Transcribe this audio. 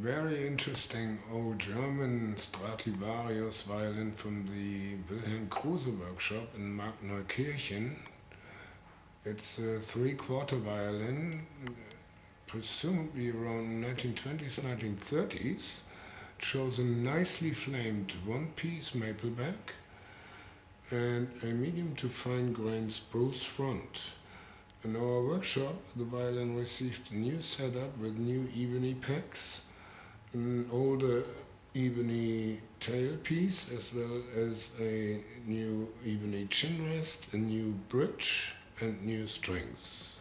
very interesting old German Stradivarius violin from the Wilhelm Kruse workshop in Markneukirchen. It's a three-quarter violin, presumably around 1920s, 1930s. It shows a nicely flamed one-piece maple back and a medium to fine grained spruce front. In our workshop, the violin received a new setup with new ebony pegs, an older ebony tailpiece, as well as a new ebony chin rest, a new bridge, and new strings.